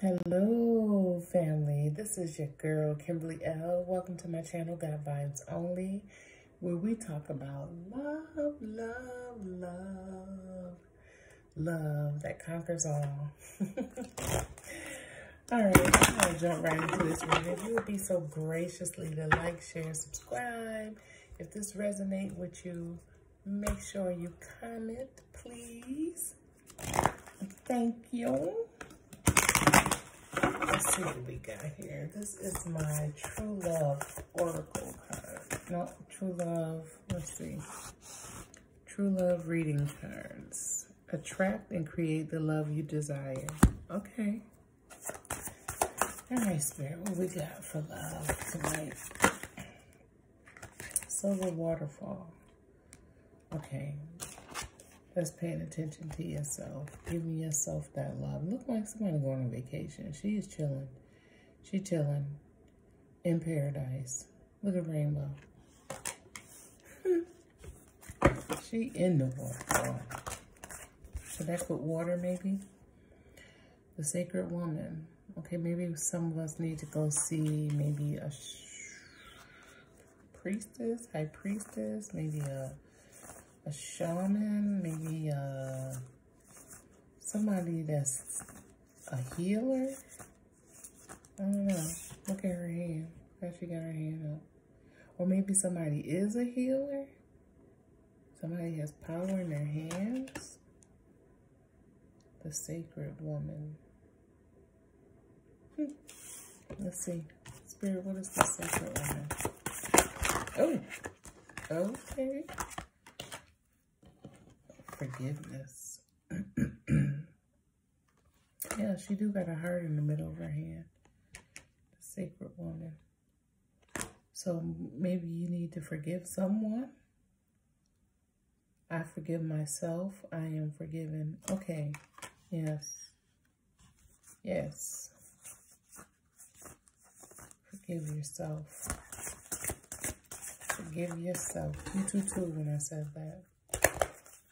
Hello, family. This is your girl, Kimberly L. Welcome to my channel, God Vibes Only, where we talk about love, love, love, love that conquers all. all right, I'm going to jump right into this video. If you would be so graciously to like, share, subscribe. If this resonates with you, make sure you comment, please. Thank you. Let's see what we got here. This is my True Love Oracle card. No, True Love, let's see. True Love reading cards. Attract and create the love you desire. Okay. All right, Spirit, what we got for love tonight? Silver Waterfall. Okay, that's paying attention to yourself, giving yourself that love. Look like somebody going on vacation. She is chilling. She chilling in paradise. Look at Rainbow. she in the water. Should I put water maybe? The Sacred Woman. Okay, maybe some of us need to go see maybe a priestess, high priestess, maybe a a shaman, maybe uh, somebody that's a healer. I don't know. Look at her hand. How she got her hand up. Or maybe somebody is a healer. Somebody has power in their hands. The sacred woman. Hmm. Let's see. Spirit, what is the sacred woman? Oh, okay forgiveness. yeah, she do got a heart in the middle of her hand. The sacred woman. So maybe you need to forgive someone. I forgive myself. I am forgiven. Okay. Yes. Yes. Forgive yourself. Forgive yourself. You too, too, when I said that.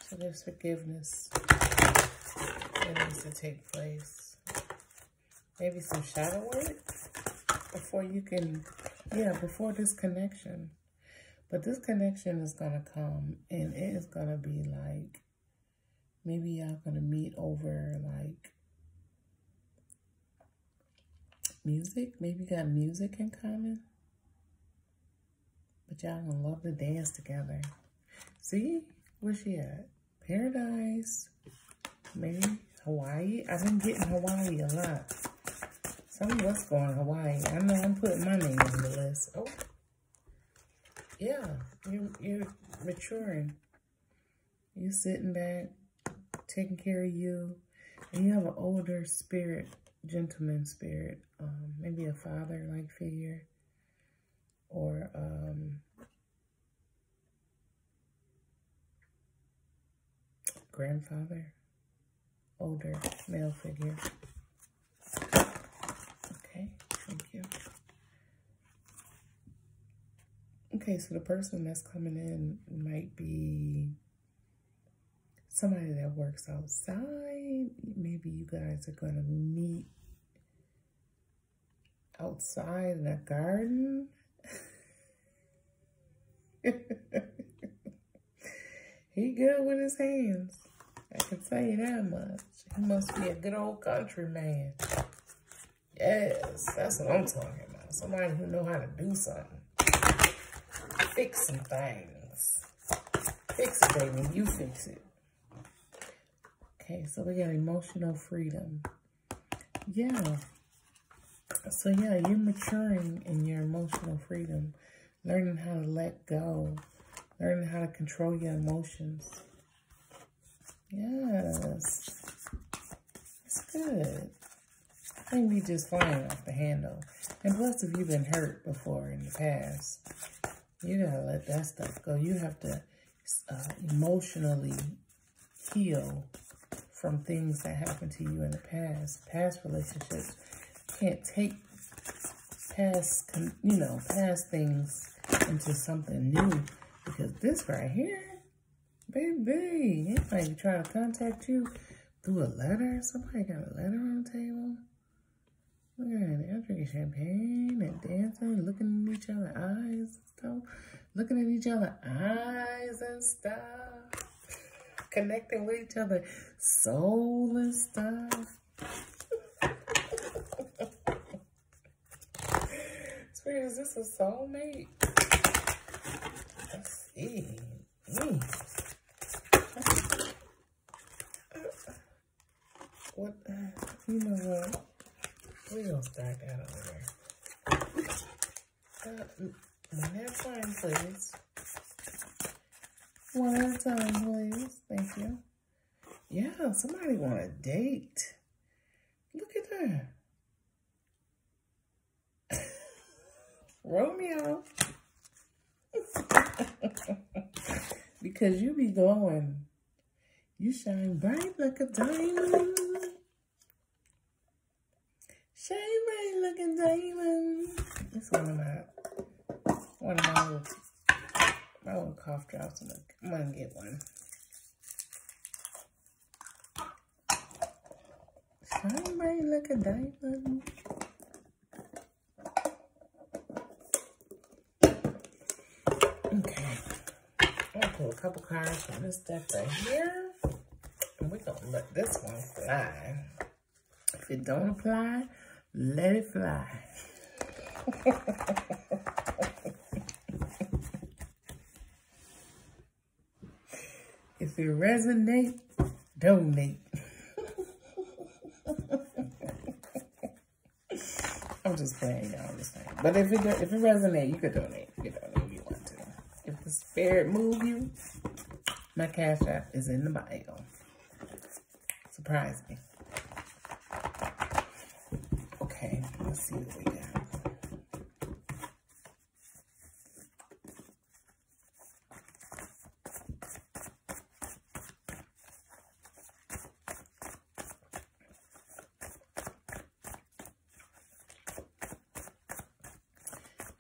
So there's forgiveness that needs to take place. Maybe some shadow work before you can, yeah, before this connection. But this connection is going to come and it is going to be like, maybe y'all going to meet over like music. Maybe you got music in common. But y'all going to love to dance together. See? Where's she at? Paradise. Maybe Hawaii. I've been getting Hawaii a lot. Some of us going to Hawaii. I know I'm putting my name on the list. Oh. Yeah. You're, you're maturing. You're sitting back, taking care of you. And you have an older spirit, gentleman spirit. Um, maybe a father-like figure. Or um, grandfather, older male figure. Okay, thank you. Okay, so the person that's coming in might be somebody that works outside. Maybe you guys are going to meet outside in a garden. he good with his hands. I can tell you that much. He must be a good old country man. Yes, that's what I'm talking about. Somebody who know how to do something. Fix some things. Fix it, baby. You fix it. Okay, so we got emotional freedom. Yeah. So, yeah, you're maturing in your emotional freedom. Learning how to let go. Learning how to control your emotions. Yes. It's good. I think we just flying off the handle. And plus, if you've been hurt before in the past, you gotta let that stuff go. You have to uh, emotionally heal from things that happened to you in the past. Past relationships. Can't take past, you know, past things into something new. Because this right here, Baby, anybody try to contact you through a letter? Somebody got a letter on the table? Look at that. They're drinking champagne and dancing, looking at each other's eyes and stuff. Looking at each other's eyes and stuff. Connecting with each other, soul and stuff. Sweet, is this a soulmate? Let's see. Mm. What, uh, you know what? We gonna start that over there. Uh, one at a time, please. One at a time, please. Thank you. Yeah, somebody want a date. Look at that. Romeo. because you be going. You shine bright like a diamond. Shine diamond. It's one of my one of my little my little cough drops. I'm gonna, I'm gonna get one. Bright like a diamond. Okay. I'll pull a couple cards from this deck right here. And we're gonna let this one fly. If it don't apply, let it fly. if it resonate, donate. I'm just playing, y'all. Just playing. But if it if it resonate, you could donate. You could donate if you want to. If the spirit move you, my cash app is in the bio. Surprise me. Okay, let's see what we got.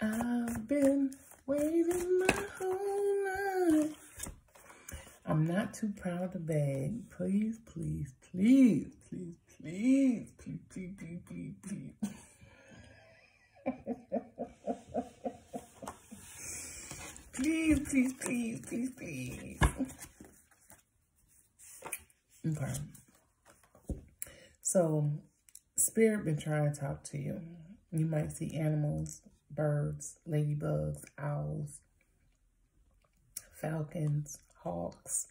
I've been waiting my whole life. I'm not too proud to beg. Please, please, please, please, please, please, please, please, please, please. please, please, please, please, please. Okay. So, spirit been trying to talk to you. You might see animals, birds, ladybugs, owls, falcons, hawks.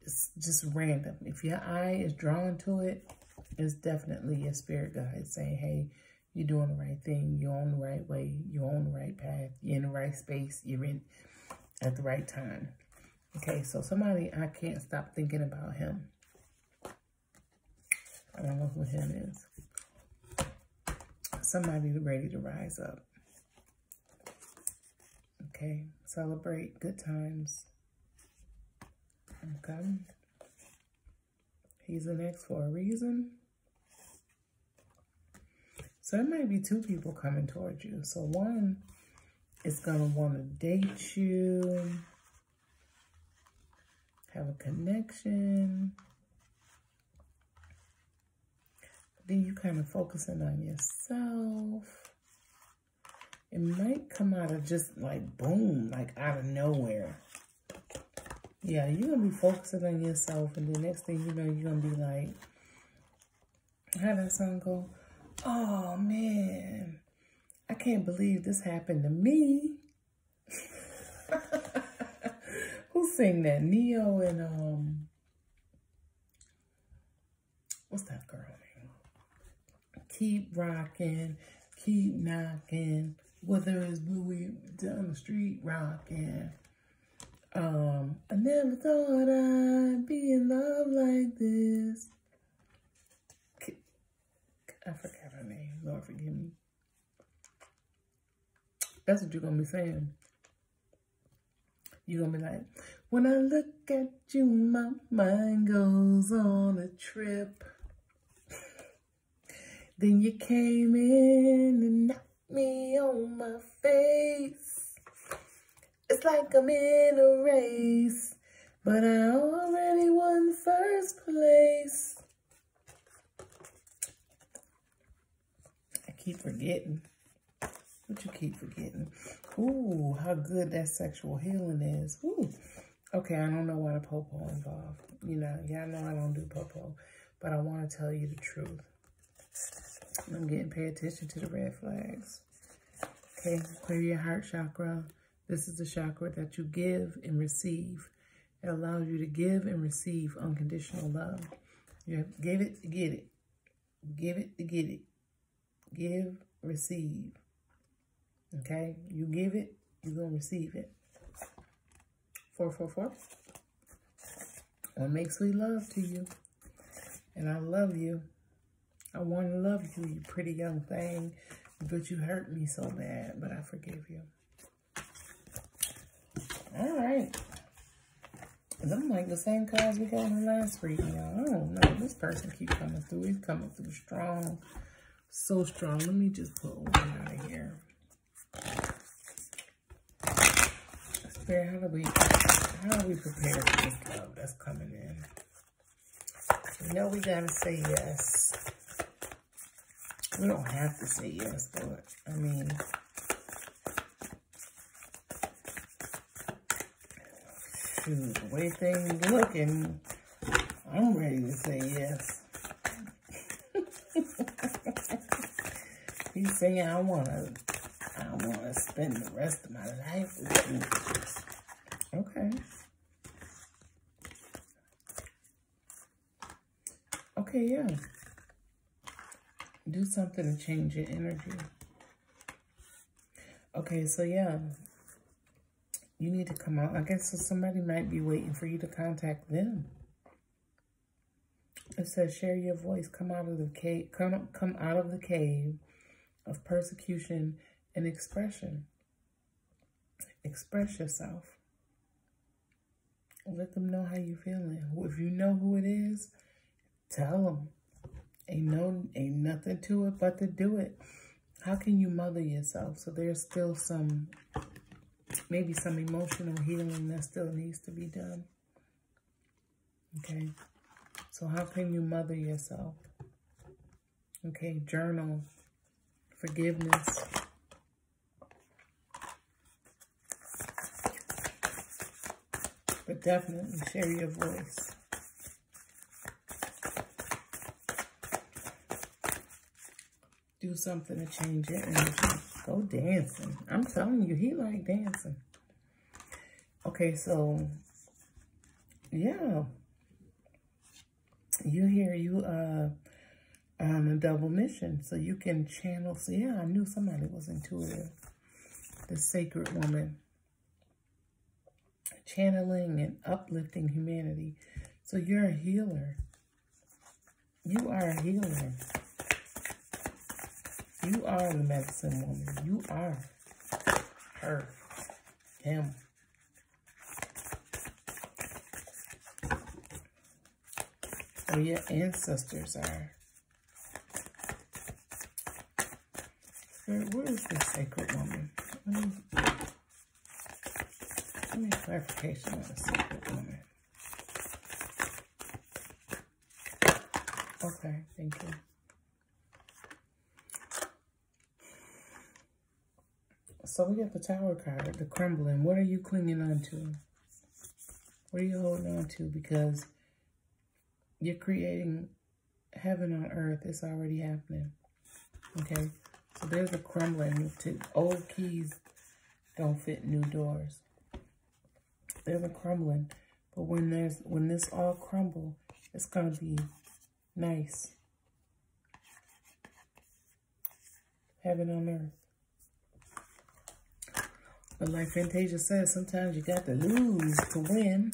It's just random. If your eye is drawn to it, it's definitely your spirit guide saying, hey, you're doing the right thing. You're on the right way. You're on the right path. You're in the right space. You're in at the right time. Okay, so somebody, I can't stop thinking about him. I don't know who him is. Somebody ready to rise up. Okay, celebrate good times. Okay. He's an ex for a reason. So there might be two people coming towards you. So one is going to want to date you, have a connection. Then you kind of focusing on yourself. It might come out of just like boom, like out of nowhere. Yeah, you're going to be focusing on yourself. And the next thing you know, you're going to be like, how that song go? Oh, man. I can't believe this happened to me. Who sing that? Ne-Yo and, um, what's that girl name? Keep rocking, keep knocking. Whether it's Bluey down the street rocking. Um, I never thought I'd be in love like this. I forgot her name. Lord forgive me. That's what you're gonna be saying. You're gonna be like, when I look at you, my mind goes on a trip. then you came in and knocked me on my face. It's like I'm in a race, but I already won first place. I keep forgetting? What you keep forgetting? Ooh, how good that sexual healing is. Ooh. Okay, I don't know why the popo involved. You know, y'all know I don't do popo, but I want to tell you the truth. I'm getting pay attention to the red flags. Okay, clear your heart chakra. This is the chakra that you give and receive. It allows you to give and receive unconditional love. You give it to get it. Give it to get it. Give, receive. Okay? You give it, you're going to receive it. 444. I make sweet love to you. And I love you. I want to love you, you pretty young thing. But you hurt me so bad, but I forgive you. All right. I'm like the same cards we got in the last reading, y'all. I don't know. This person keep coming through. He's coming through strong. So strong. Let me just put one out of here. Spirit, how do we how do we prepare for this love that's coming in? We know we gotta say yes. We don't have to say yes, but I mean shoot, the way things looking, I'm ready to say yes. He's saying I wanna I wanna spend the rest of my life with you. Okay. Okay, yeah. Do something to change your energy. Okay, so yeah, you need to come out. I guess so somebody might be waiting for you to contact them. It says, share your voice. Come out of the cave. Come, come out of the cave of persecution and expression. Express yourself. Let them know how you're feeling. If you know who it is, tell them. Ain't no, ain't nothing to it but to do it. How can you mother yourself? So there's still some maybe some emotional healing that still needs to be done. Okay. So how can you mother yourself? Okay, journal, forgiveness. But definitely share your voice. Do something to change your energy. Go dancing. I'm telling you, he like dancing. Okay, so, yeah. You hear you uh on a double mission. So you can channel. So, yeah, I knew somebody was intuitive. The sacred woman. Channeling and uplifting humanity. So you're a healer. You are a healer. You are the medicine woman. You are her, him. Or your ancestors are. Where is this sacred woman? Let me, let me clarification on the sacred woman. Okay, thank you. So we got the tower card, the crumbling. What are you clinging on to? What are you holding on to? Because you're creating heaven on earth. It's already happening. Okay? So there's a crumbling. To old keys don't fit new doors. There's a crumbling. But when there's when this all crumble, it's gonna be nice. Heaven on earth. But like Fantasia says, sometimes you got to lose to win.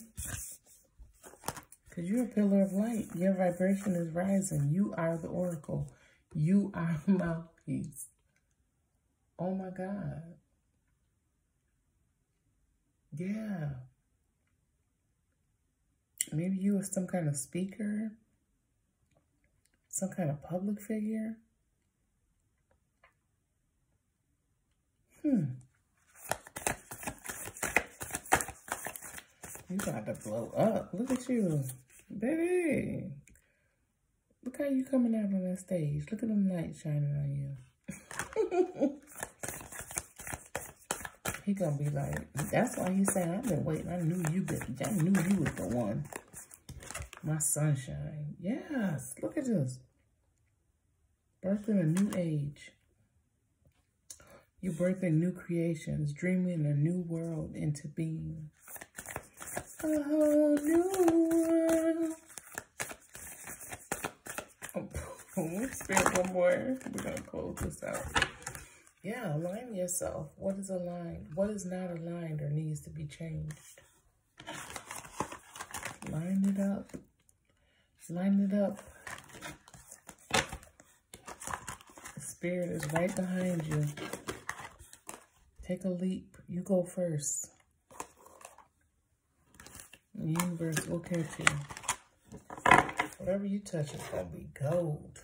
Because you're a pillar of light. Your vibration is rising. You are the oracle. You are mouthpiece. Oh my God. Yeah. Maybe you are some kind of speaker. Some kind of public figure. Hmm. You got to blow up. Look at you. Baby. Look how you coming out on that stage. Look at them lights shining on you. he gonna be like, that's why he said, I've been waiting. I knew you been, I knew you was the one. My sunshine. Yes, look at this. Birth Birthing a new age. You birthing new creations, dreaming a new world into being. A whole new world. Oh, spirit one more. We're gonna close this out. Yeah, align yourself. What is aligned? What is not aligned or needs to be changed? Line it up. Line it up. Spirit is right behind you. Take a leap. You go first. The universe will catch you. Whatever you touch is going to be gold.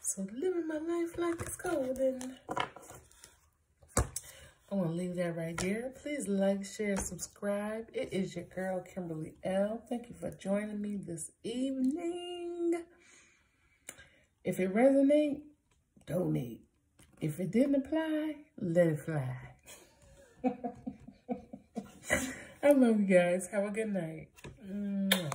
So living my life like it's golden. I'm going to leave that right there. Please like, share, subscribe. It is your girl, Kimberly L. Thank you for joining me this evening. If it resonates, donate. If it didn't apply, let it fly. I love you guys. Have a good night. Mwah.